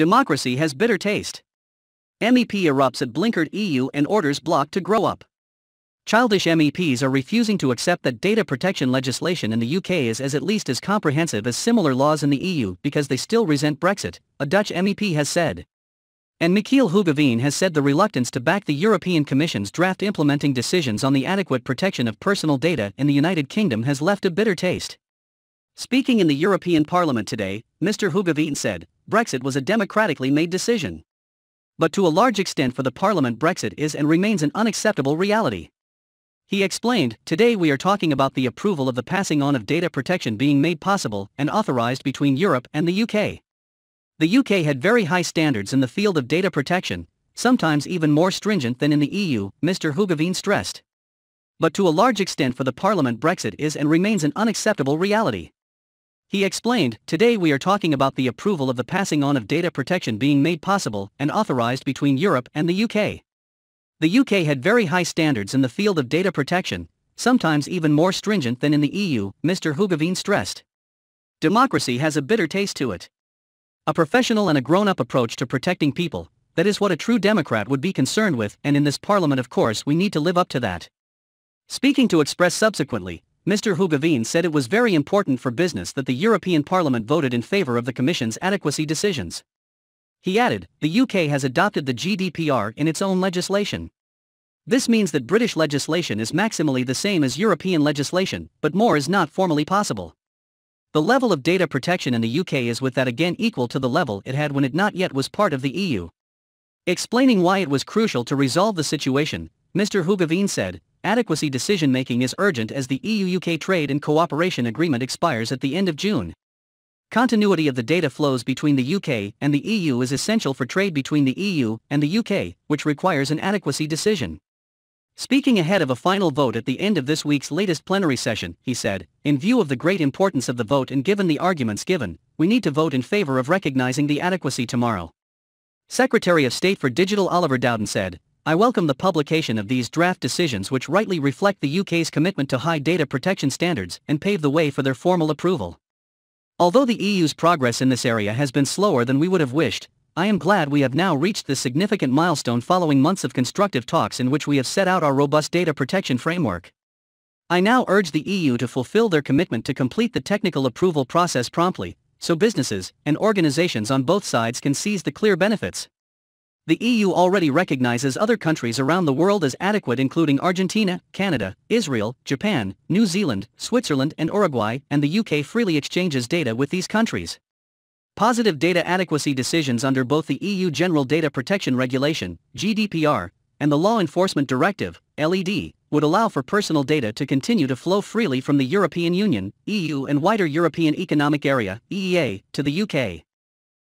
Democracy has bitter taste. MEP erupts at blinkered EU and orders bloc to grow up. Childish MEPs are refusing to accept that data protection legislation in the UK is as at least as comprehensive as similar laws in the EU because they still resent Brexit, a Dutch MEP has said. And Michiel Hoogeveen has said the reluctance to back the European Commission's draft implementing decisions on the adequate protection of personal data in the United Kingdom has left a bitter taste. Speaking in the European Parliament today, Mr. Hoogeveen said, Brexit was a democratically made decision. But to a large extent for the Parliament Brexit is and remains an unacceptable reality. He explained, Today we are talking about the approval of the passing on of data protection being made possible and authorized between Europe and the UK. The UK had very high standards in the field of data protection, sometimes even more stringent than in the EU, Mr. Hoogeveen stressed. But to a large extent for the Parliament Brexit is and remains an unacceptable reality. He explained, Today we are talking about the approval of the passing on of data protection being made possible and authorized between Europe and the UK. The UK had very high standards in the field of data protection, sometimes even more stringent than in the EU, Mr. Hoogeveen stressed. Democracy has a bitter taste to it. A professional and a grown up approach to protecting people, that is what a true Democrat would be concerned with, and in this parliament, of course, we need to live up to that. Speaking to Express subsequently, Mr. Hoogeveen said it was very important for business that the European Parliament voted in favor of the Commission's adequacy decisions. He added, the UK has adopted the GDPR in its own legislation. This means that British legislation is maximally the same as European legislation, but more is not formally possible. The level of data protection in the UK is with that again equal to the level it had when it not yet was part of the EU. Explaining why it was crucial to resolve the situation, Mr. Hoogeveen said, adequacy decision making is urgent as the EU UK Trade and Cooperation Agreement expires at the end of June. Continuity of the data flows between the UK and the EU is essential for trade between the EU and the UK, which requires an adequacy decision. Speaking ahead of a final vote at the end of this week's latest plenary session, he said, In view of the great importance of the vote and given the arguments given, we need to vote in favor of recognizing the adequacy tomorrow. Secretary of State for Digital Oliver Dowden said, I welcome the publication of these draft decisions which rightly reflect the UK's commitment to high data protection standards and pave the way for their formal approval. Although the EU's progress in this area has been slower than we would have wished, I am glad we have now reached this significant milestone following months of constructive talks in which we have set out our robust data protection framework. I now urge the EU to fulfill their commitment to complete the technical approval process promptly, so businesses and organizations on both sides can seize the clear benefits. The EU already recognizes other countries around the world as adequate, including Argentina, Canada, Israel, Japan, New Zealand, Switzerland, and Uruguay, and the UK freely exchanges data with these countries. Positive data adequacy decisions under both the EU General Data Protection Regulation, GDPR, and the Law Enforcement Directive, LED, would allow for personal data to continue to flow freely from the European Union, EU, and wider European Economic Area, EEA, to the UK.